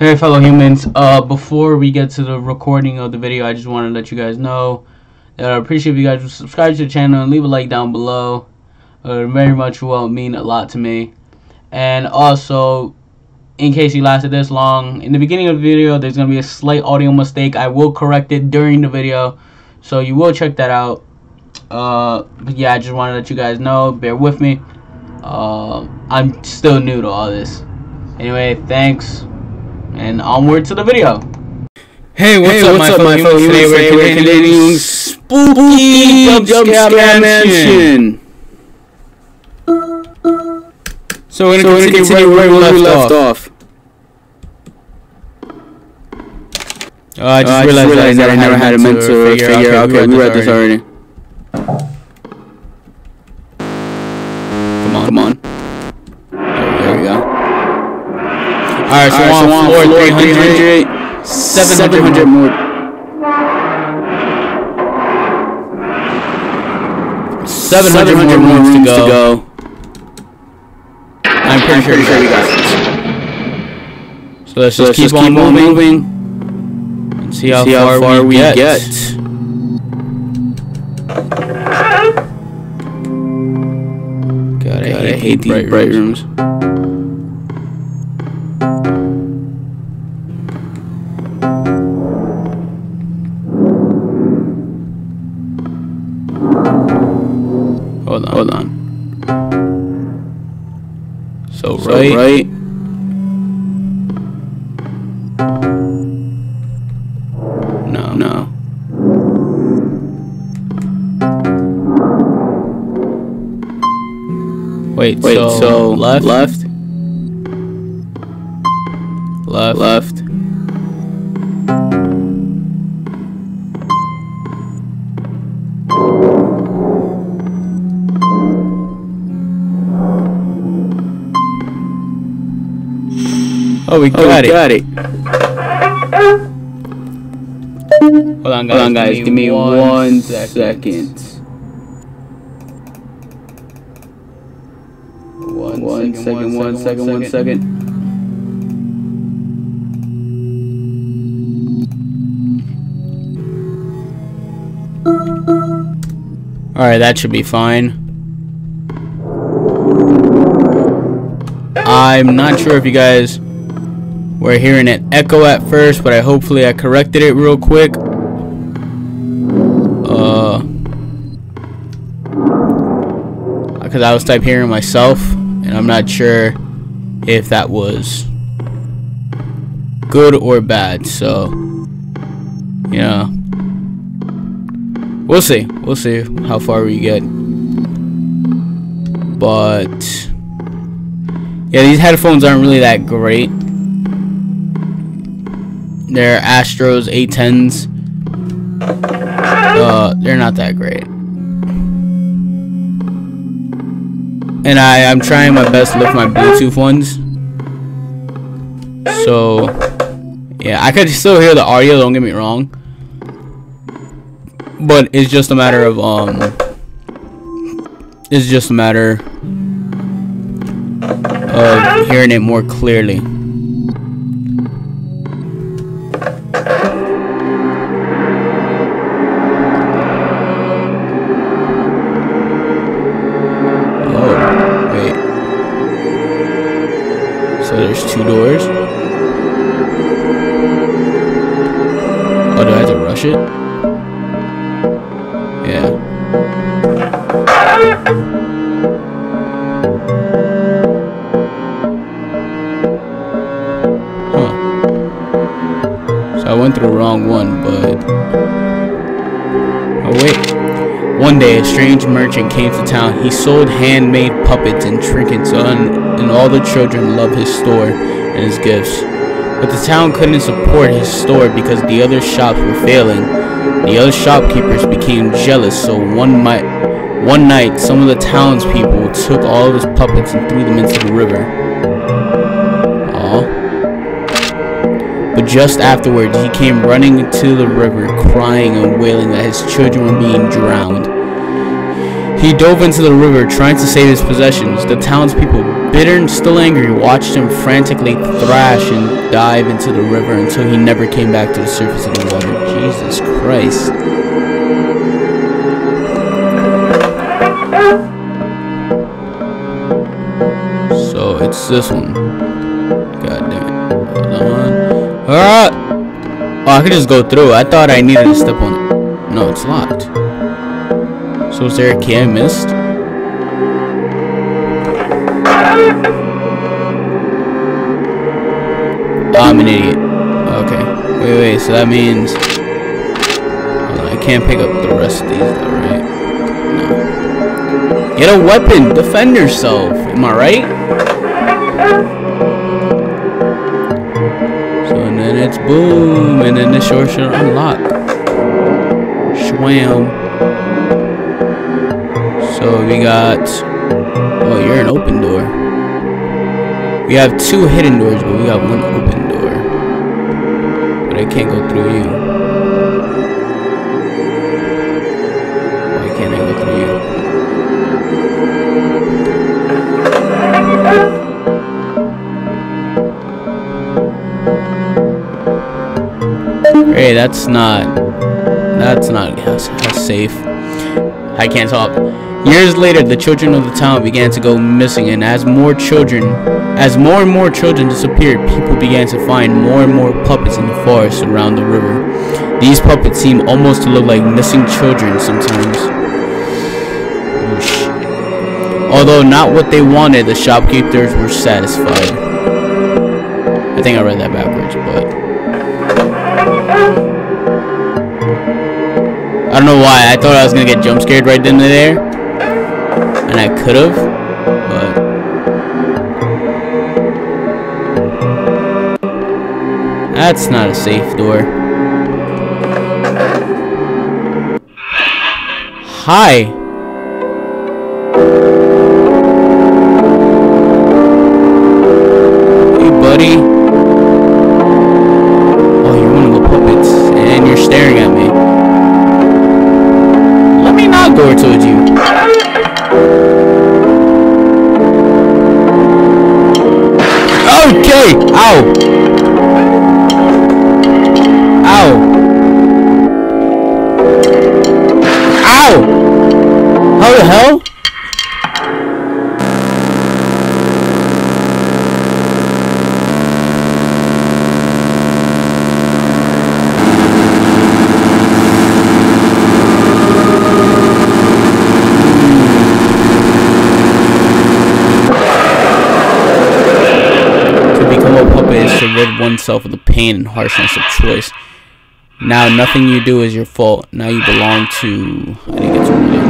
Hey fellow humans, uh, before we get to the recording of the video, I just want to let you guys know that I appreciate if you guys subscribe to the channel and leave a like down below. Uh, very much will mean a lot to me. And also, in case you lasted this long, in the beginning of the video, there's going to be a slight audio mistake. I will correct it during the video, so you will check that out. Uh, but yeah, I just want to let you guys know, bear with me. Uh, I'm still new to all this. Anyway, thanks and onward to the video. Hey, what's Hey, up, what's my up, my fellow fellow humans? humans? Today we're continuing spooky Jump jump Scare scare Mansion. So we're gonna we're continue right where we left off. Oh, I just oh, I realized, that I never had meant to figure. Okay, we read this already. Alright, so Alright, on so on floor floor 300, 300, 700 700 more. more. 700 more rooms to go. I'm pretty I'm sure pretty we sure we got got this. this. So let's So just let's keep just on keep on moving. moving. and See how, See how far, we, get. God, I, God, hate, I hate these bright, bright rooms. rooms. Right, right. No. No. Wait, Wait, so, so left, left, left, left. Oh, we Oh, got we it. got it. Hold on, guys. Hold on, guys. Give me one second. One One second, one second, one second. All right, that should be fine. I'm not sure if you guys were hearing an echo at first, but I hopefully I corrected it real quick. Uh, because I was type hearing myself, and I'm not sure if that was good or bad. So, yeah. We'll see. We'll see how far we get. But yeah, these headphones aren't really that great. They're Astros A10s. Uh, they're not that great. And I, I'm trying my best to lift my Bluetooth ones. So, yeah, I could still hear the audio, don't get me wrong but it's just a matter of um it's just a matter of hearing it more clearly I went through the wrong one, but... Oh, wait. One day, a strange merchant came to town. He sold handmade puppets and trinkets, and, and all the children loved his store and his gifts. But the town couldn't support his store because the other shops were failing. The other shopkeepers became jealous, so one one night, some of the townspeople took all of his puppets and threw them into the river. Just afterwards, he came running to the river, crying and wailing that his children were being drowned. He dove into the river trying to save his possessions. The townspeople, bitter and still angry, watched him frantically thrash and dive into the river until he never came back to the surface of the water. Jesus Christ. So it's this one. Ah! Oh, I could just go through. I thought I needed to step on it. No, it's locked. So is there a key I missed? Oh, I'm an idiot. Okay. Wait, wait, so that means... On, I can't pick up the rest of these though, right? No. Get a weapon! Defend yourself! Am I right? Boom! And then the short should unlock. Schwam. So we got. Oh, you're an open door. We have two hidden doors, but we got one open door. But I can't go through you. Why can't I go through you? That's not. That's not safe. I can't talk. Years later, the children of the town began to go missing, and as more children, as more and more children disappeared, people began to find more and more puppets in the forest around the river. These puppets seem almost to look like missing children sometimes. Oh, Oosh. Although not what they wanted, the shopkeepers were satisfied. I think I read that backwards, but don't know why. I thought I was gonna get jump scared right then and there, and I could have, but that's not a safe door. Hi. Hey, buddy. Go towards you. Okay! Ow! Oneself of the pain and harshness of choice. Now nothing you do is your fault. Now you belong to. I didn't get to read it.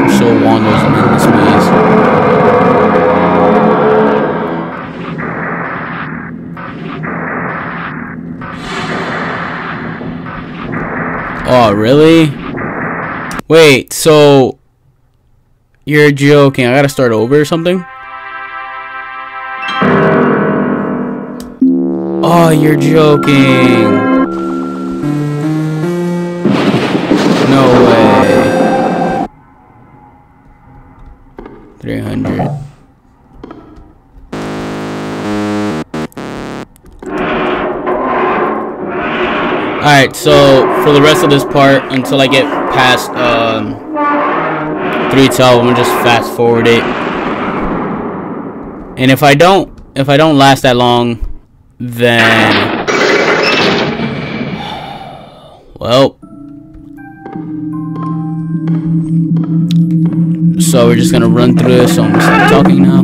Your soul wanders in maze. Oh, really? Wait, so you're joking. I gotta start over or something? Oh, you're joking. No way. 300. Alright, so for the rest of this part, until I get past um, 312, I'm gonna just fast forward it. And if I don't, if I don't last that long, then well so we're just gonna run through this so i'm gonna stop talking now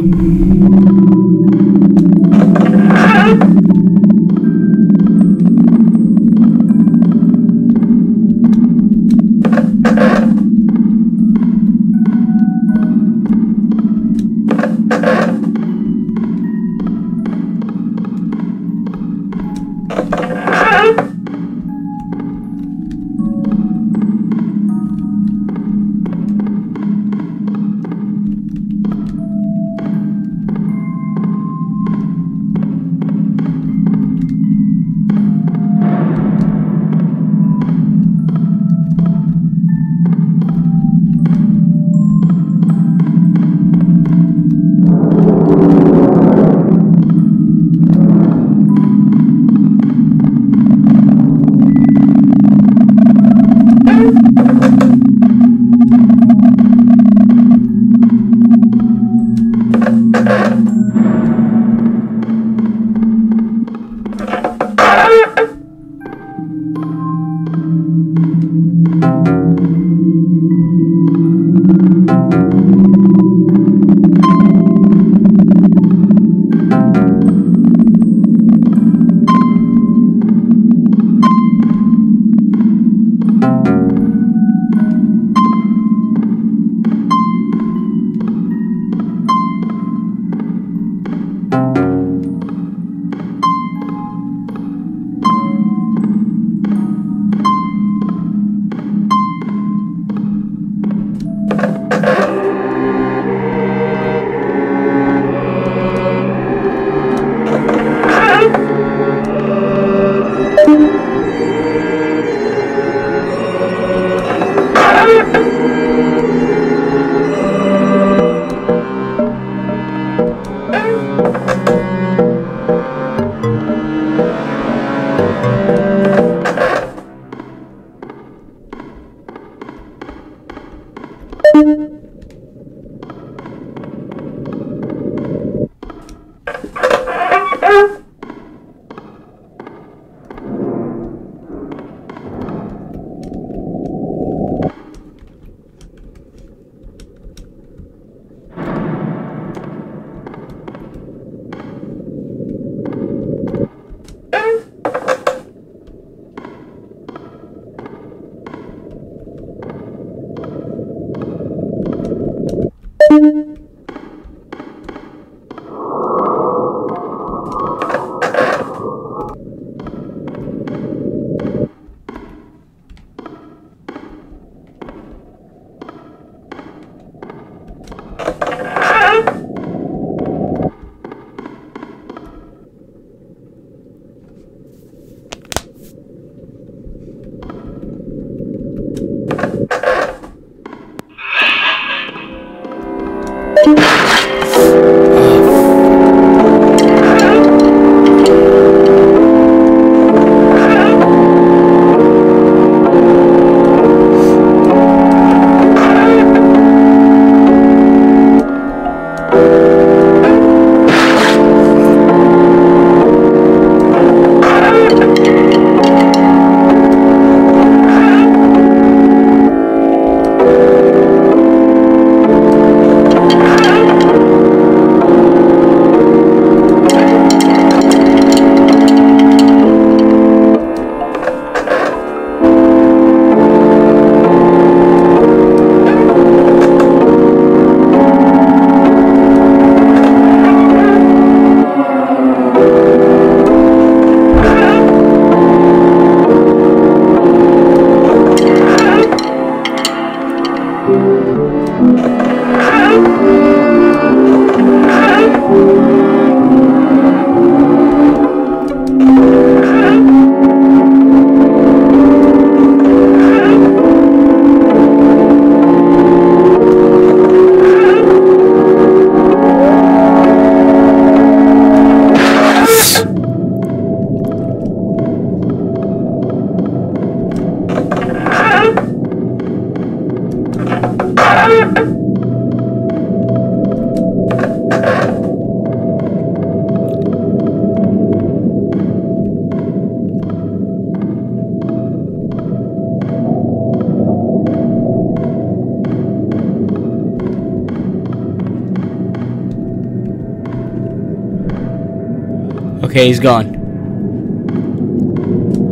Okay, he's gone.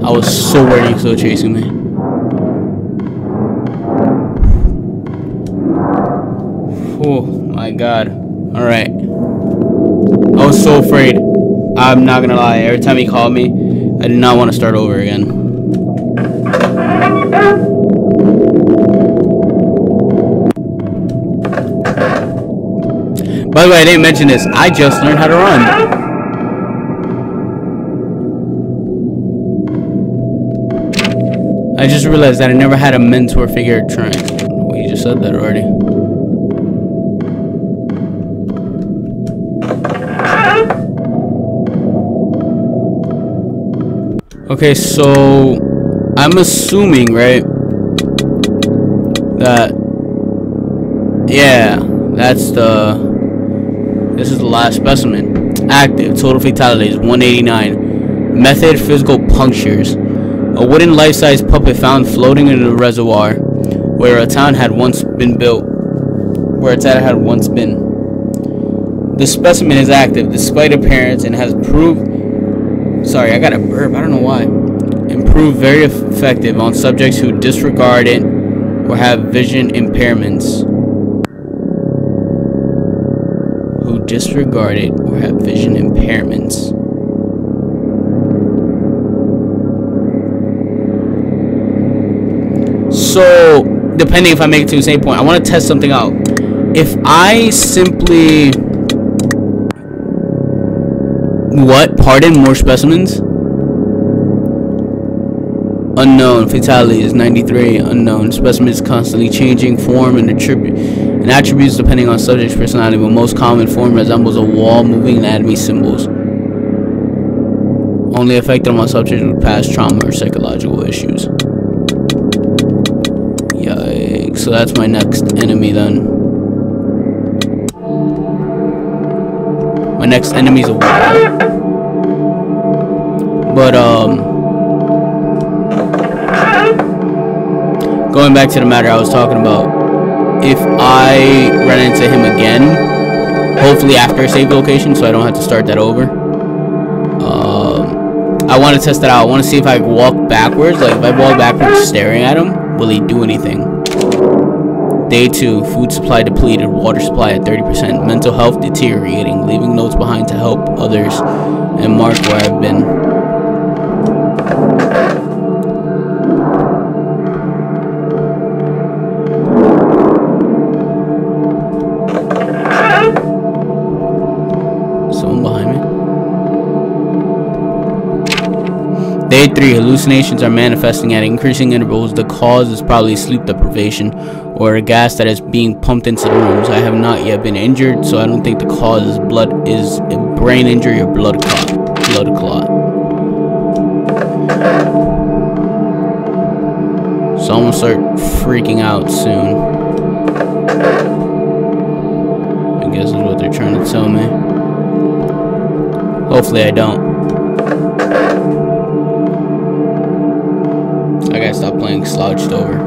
I was so worried he was still chasing me. Oh my god. Alright. I was so afraid. I'm not gonna lie. Every time he called me, I did not want to start over again. By the way, I didn't mention this. I just learned how to run. I just realized that I never had a mentor figure trying. Well, you just said that already. Okay, so I'm assuming, right, that yeah, that's the this is the last specimen. Active total fatalities 189. Method physical punctures. A wooden life-size puppet found floating in a reservoir where a town had once been built. Where a town had once been. The specimen is active despite appearance and has proved. Sorry, I got a burp. I don't know why. And proved very effective on subjects who disregard it or have vision impairments. Who disregard it or have vision impairments. So, depending if I make it to the same point, I want to test something out. If I simply... What? Pardon? More specimens? Unknown. Fatality is 93. Unknown. Specimens constantly changing form and attribute and attributes depending on subject's personality, but most common form resembles a wall moving anatomy symbols. Only affected on subjects with past trauma or psychological issues. So that's my next enemy then. My next enemy is a wall. But, um... Going back to the matter I was talking about. If I run into him again, hopefully after a save location so I don't have to start that over. Um, I want to test it out. I want to see if I walk backwards. Like, if I walk backwards staring at him, will he do anything? Day 2, food supply depleted, water supply at 30%, mental health deteriorating, leaving notes behind to help others, and mark where I've been. Day 3. Hallucinations are manifesting at increasing intervals. The cause is probably sleep deprivation or a gas that is being pumped into the rooms. I have not yet been injured, so I don't think the cause is blood is brain injury or blood clot. Blood clot. So I'm gonna start freaking out soon. I guess is what they're trying to tell me. Hopefully I don't. Slouched over.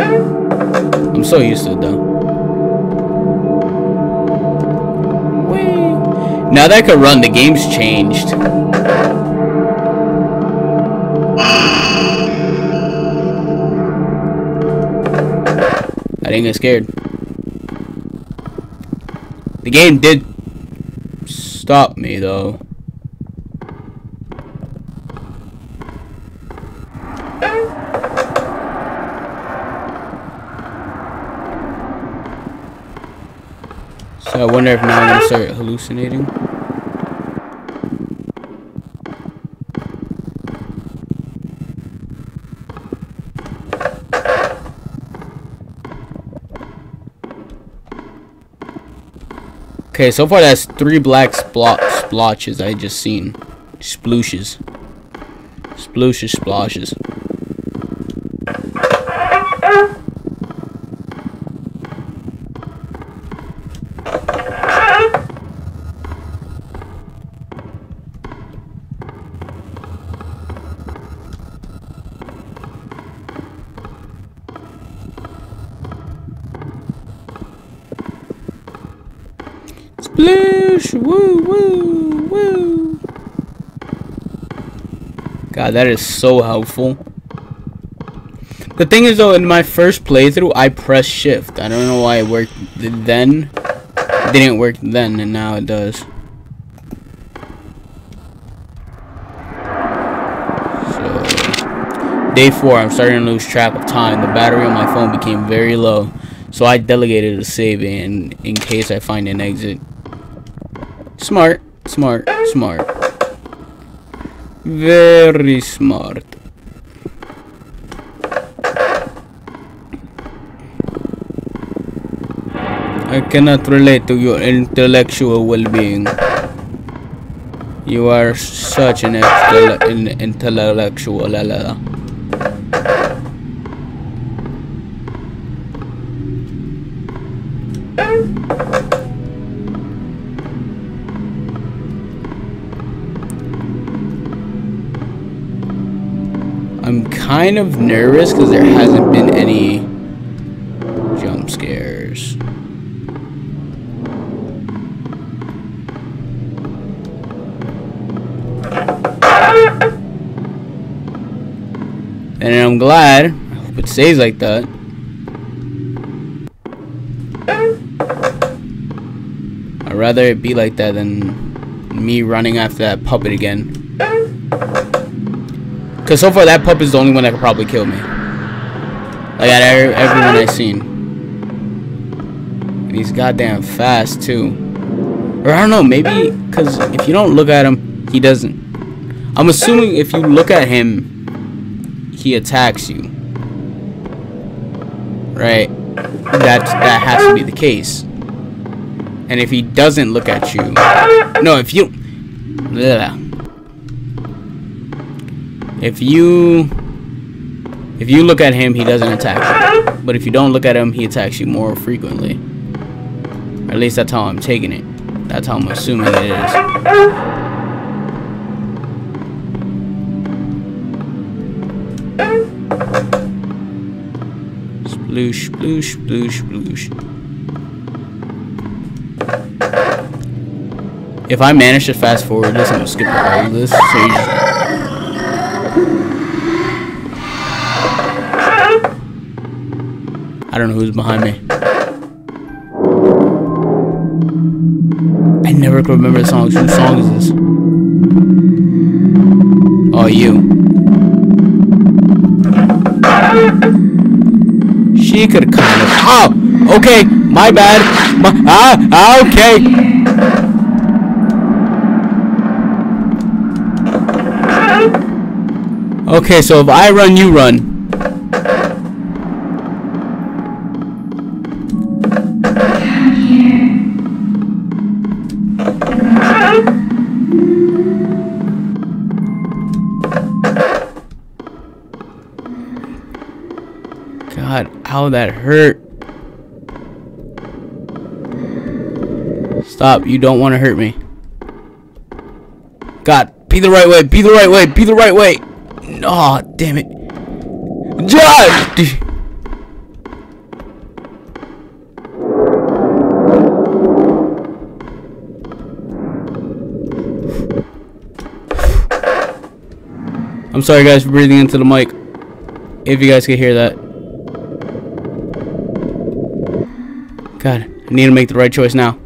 I'm so used to it though. Whee. Now that I can run, the game's changed. I didn't get scared. The game did stop me though. So I wonder if now I'm gonna start hallucinating. Okay, so far that's three black splot splotches I just seen. Splooshes. Splooshes, splashes. Woo, woo, woo! God, that is so helpful. The thing is, though, in my first playthrough, I pressed shift. I don't know why it worked then. It didn't work then, and now it does. So, day four, I'm starting to lose track of time. The battery on my phone became very low. So I delegated a save in, in case I find an exit. Smart, smart, smart. Very smart. I cannot relate to your intellectual well-being. You are such an intellectual. La, la. kind of nervous because there hasn't been any jump scares. And I'm glad. I hope it stays like that. I'd rather it be like that than me running after that puppet again. Because so far that puppet's the only one that could probably kill me. Like out everyone I've seen. And he's goddamn fast too. Or I don't know, maybe because if you don't look at him, he doesn't. I'm assuming if you look at him, he attacks you. Right? That that has to be the case. And if he doesn't look at you, no, if you, bleh. If you, if you look at him, he doesn't attack you. But if you don't look at him, he attacks you more frequently. Or at least that's how I'm taking it. That's how I'm assuming it is. Sploosh, sploosh, sploosh, sploosh. If I manage to fast forward this, I'm gonna skip all of this. So I don't know who's behind me. I never could remember the songs. Whose song is this? Oh, you. She could kind of. Oh, okay. My bad. My, ah, ah, okay. Okay, so if I run, you run. How that hurt. Stop, you don't want to hurt me. God, be the right way, be the right way, be the right way. Oh, damn it. John! I'm sorry guys for breathing into the mic. If you guys could hear that. God, I need to make the right choice now.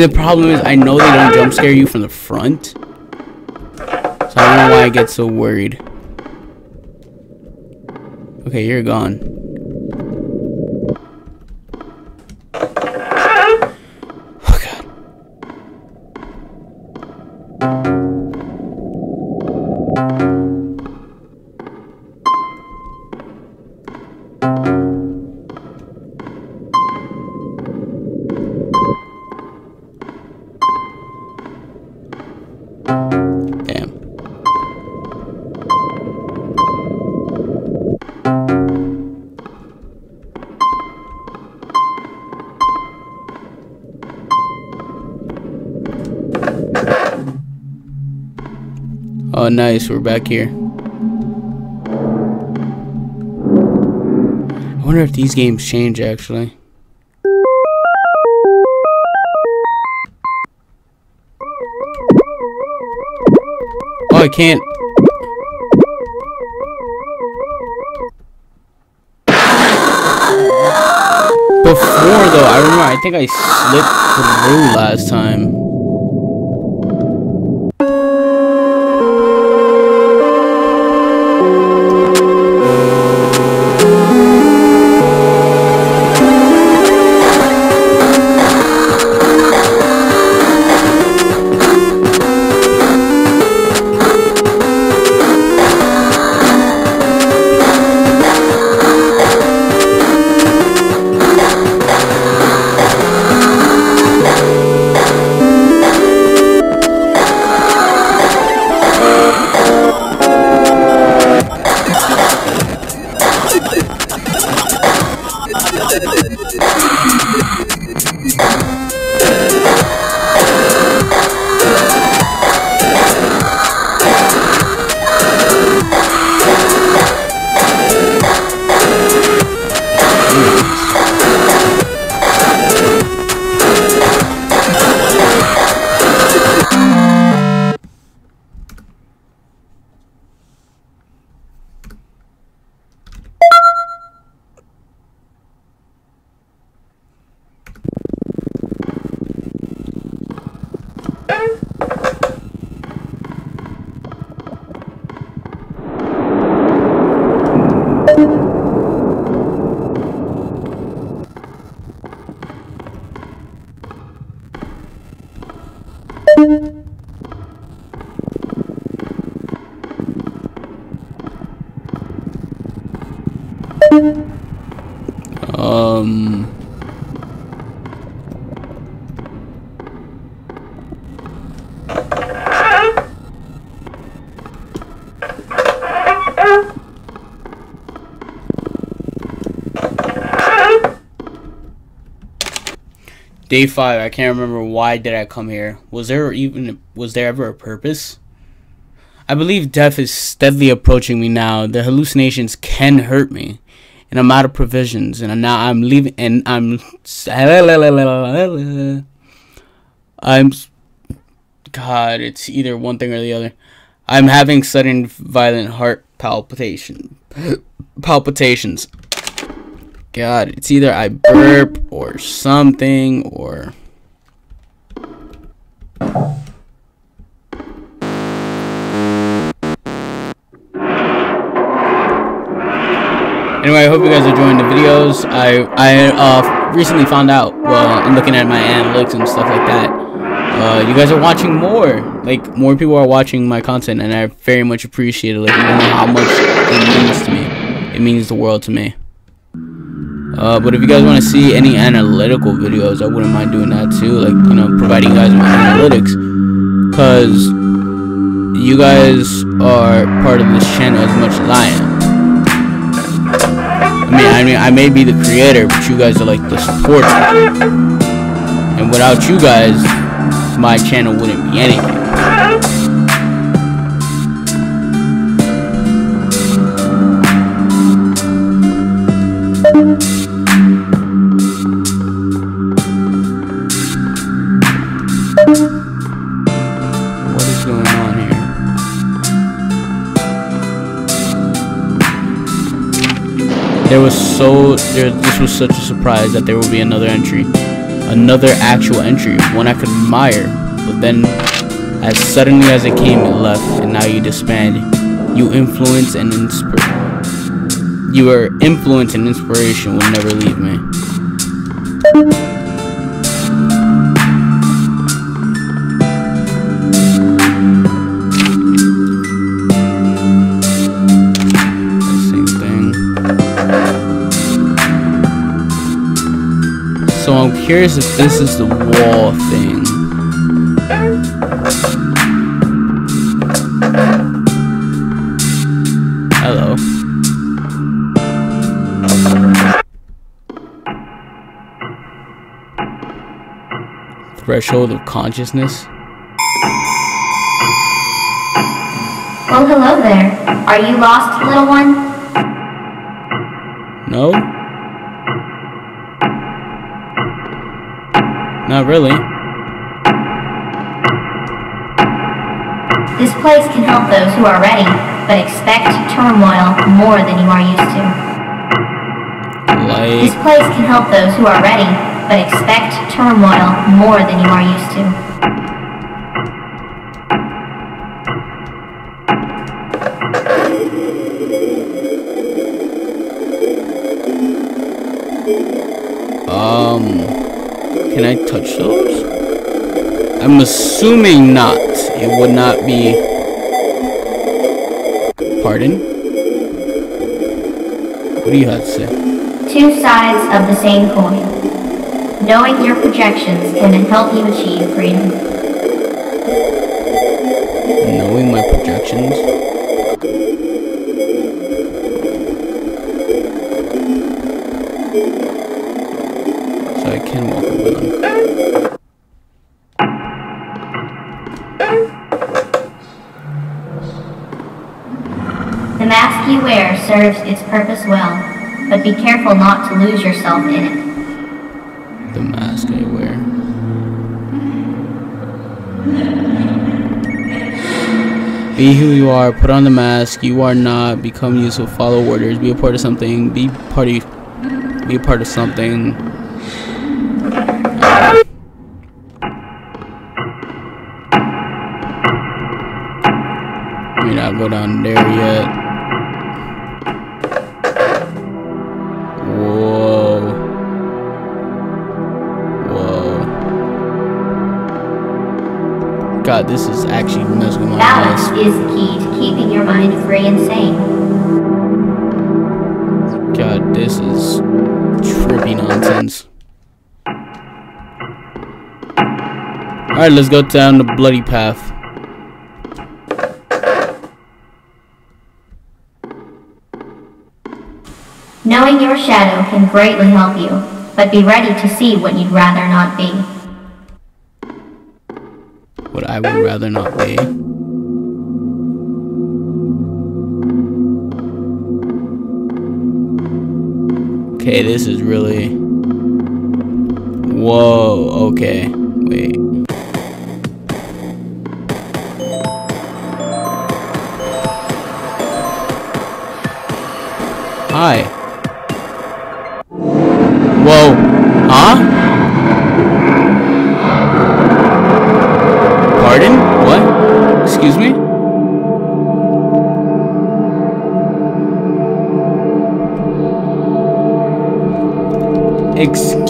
And the problem is, I know they don't jump scare you from the front. So I don't know why I get so worried. Okay, you're gone. Oh, nice. We're back here. I wonder if these games change actually. Oh, I can't. Before though, I remember I think I slipped through last time. you. Day five. I can't remember why did I come here. Was there even was there ever a purpose? I believe death is steadily approaching me now. The hallucinations can hurt me, and I'm out of provisions. And now I'm leaving, and I'm I'm God. It's either one thing or the other. I'm having sudden violent heart palpitation palpitations. God, it's either I burp or something or. Anyway, I hope you guys are enjoying the videos. I I uh, recently found out, well, in looking at my analytics and stuff like that, uh, you guys are watching more. Like, more people are watching my content, and I very much appreciate it. Like, you know how much it means to me. It means the world to me. Uh, but if you guys want to see any analytical videos, I wouldn't mind doing that too. Like, you know, providing you guys with analytics. Because you guys are part of this channel as much as I am. I mean, I mean, I may be the creator, but you guys are like the supporter. And without you guys, my channel wouldn't be anything. There was so there. This was such a surprise that there will be another entry, another actual entry, one I could admire. But then, as suddenly as it came, it left, and now you disband. You influence and inspire. Your influence and inspiration will never leave me. Curious if this is the wall thing. Hello. Threshold of consciousness. Well, hello there. Are you lost, little one? No? Not really. This place can help those who are ready, but expect turmoil more than you are used to. This place can help those who are ready, but expect turmoil more than you are used to. Touch those? I'm assuming not. It would not be. Pardon? What do you have to say? Two sides of the same coin. Knowing your projections can help you achieve freedom. Knowing my projections. So I can walk with serves its purpose well, but be careful not to lose yourself in it. The mask I wear. Be who you are. Put on the mask. You are not. Become useful. Follow orders. Be a part of something. Be part of. Be a part of something. I mean, I'll go down there yet. This is trippy nonsense. Alright, let's go down the bloody path. Knowing your shadow can greatly help you, but be ready to see what you'd rather not be. What I would rather not be. Okay, this is really. Whoa, okay. Wait. Hi.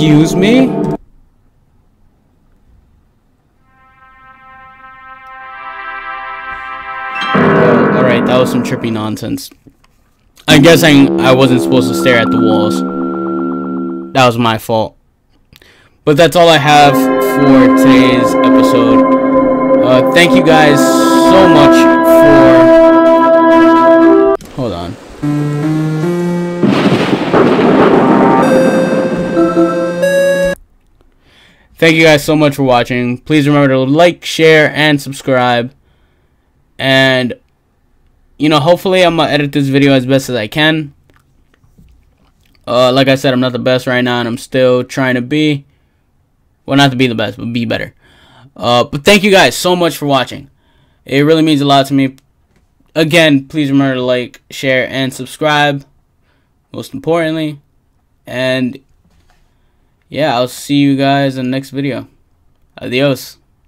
Excuse me? Alright, that was some trippy nonsense. I'm guessing I wasn't supposed to stare at the walls. That was my fault. But that's all I have for today's episode. Uh, thank you guys so much for. Hold on. Thank you guys so much for watching. Please remember to like, share, and subscribe. And, you know, hopefully I'm going to edit this video as best as I can. Uh, like I said, I'm not the best right now, and I'm still trying to be. Well, not to be the best, but be better. Uh, but thank you guys so much for watching. It really means a lot to me. Again, please remember to like, share, and subscribe. Most importantly. And yeah, I'll see you guys in the next video. Adios.